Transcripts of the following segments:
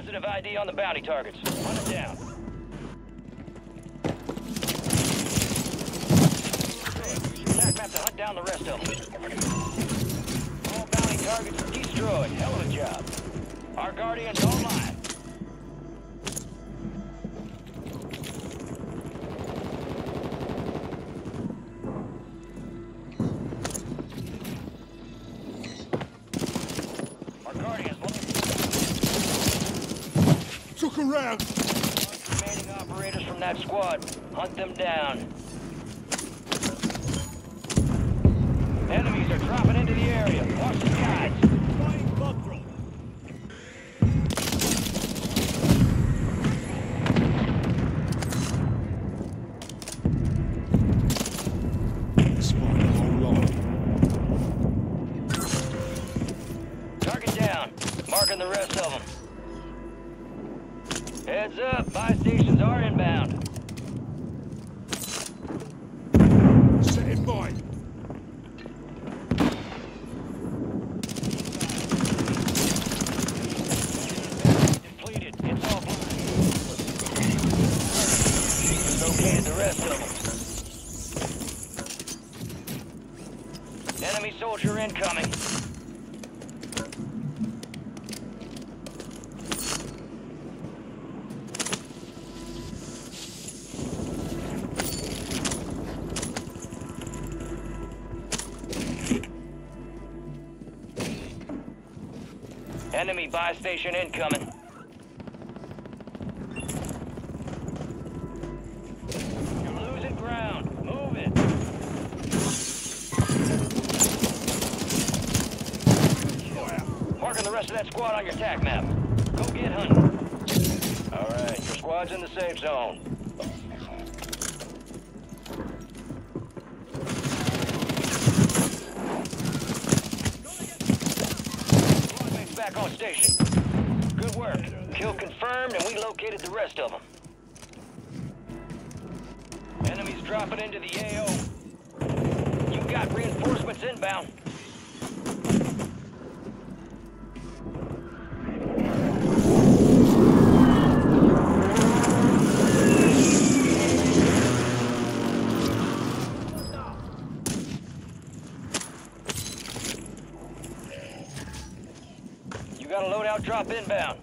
Positive ID on the bounty targets. Hunt it down. Attack map to hunt down the rest of them. All bounty targets destroyed. Hell of a job. Our Guardians online. Around. remaining operators from that squad. Hunt them down. Heads up. Buy stations are inbound. Set in. Depleted. It's all. Located the rest of them. Enemy soldier incoming. Enemy buy station incoming. You're losing ground. Move it. Marking the rest of that squad on your tac map. Go get hunting. All right, your squad's in the safe zone. Station. Good work. Kill confirmed, and we located the rest of them. Enemies dropping into the AO. You got reinforcements inbound. You got a loadout drop inbound.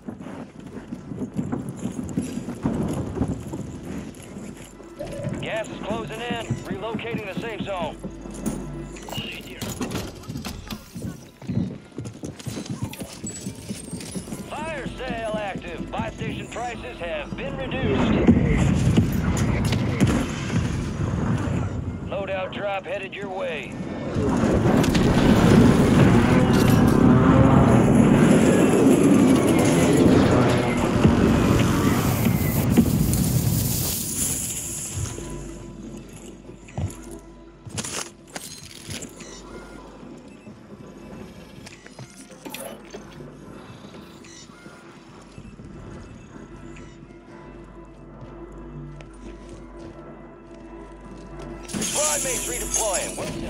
Gas is closing in. Relocating the safe zone. Fire sale active. Buy station prices have been reduced. Loadout drop headed your way. Squad mates redeploying.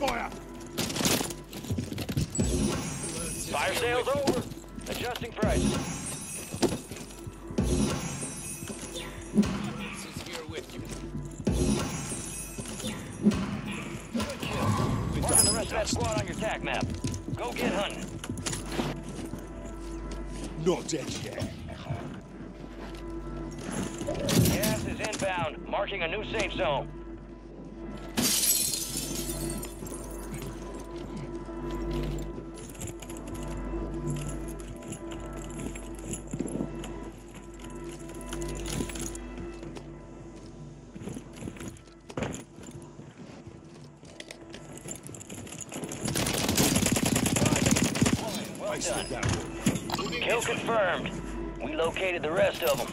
Fire. Fire sales over. Adjusting price. Marking the rest of that squad on your tac map. Go get hunting. Not dead yet. Gas is inbound, marking a new safe zone. Confirmed. We located the rest of them.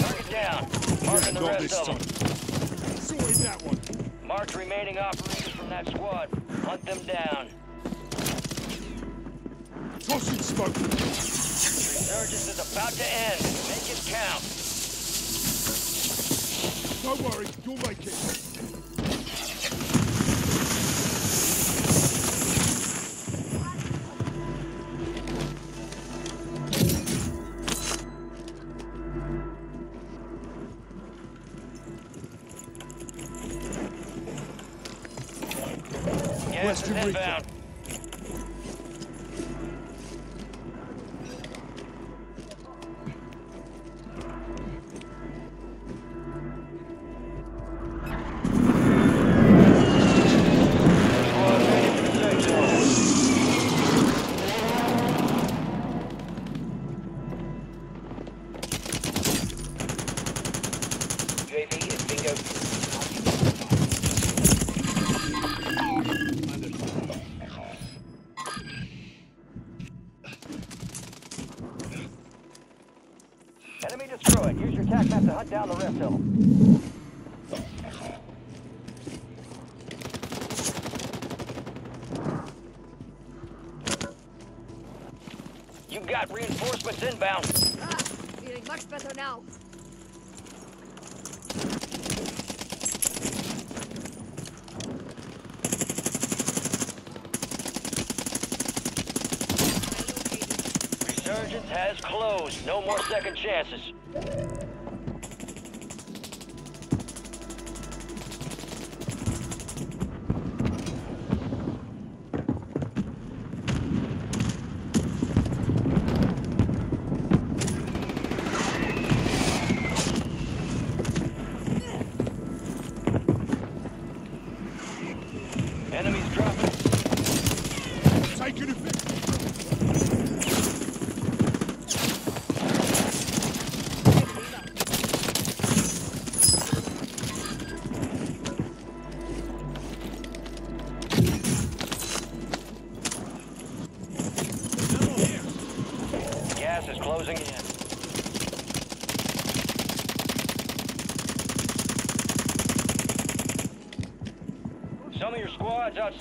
Target down. Marking the rest of them. time. Sorted that one. Mark remaining operators from that squad. Hunt them down. Tossing smoke. Resurgence is about to end. Make it count. Don't worry, you'll make it. Western recon. Reinforcements inbound. Ah, feeling much better now. Resurgence has closed. No more second chances.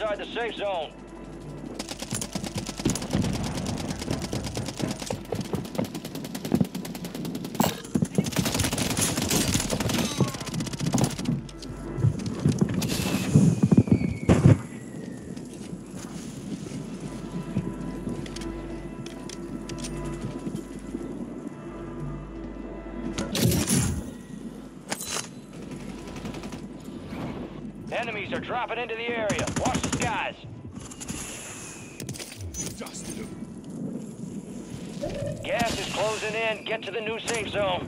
Outside the safe zone. Enemies are dropping into the area. Watch the skies. Gas is closing in. Get to the new safe zone.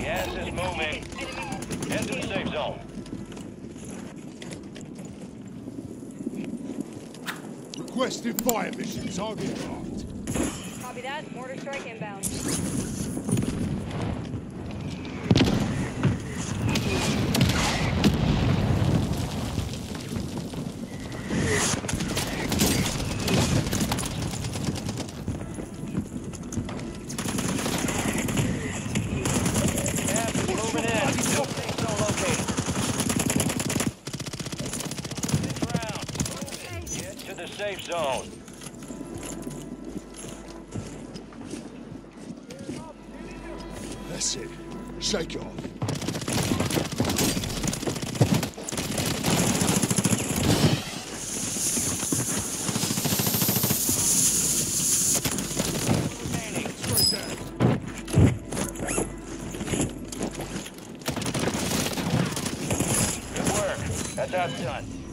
Gas is moving. Head to the safe zone. Requested fire mission. Target. Copy that. Mortar strike inbound. Safe zone located. This round. Get to the safe zone. That's it. Shake off. Good work. That's how done.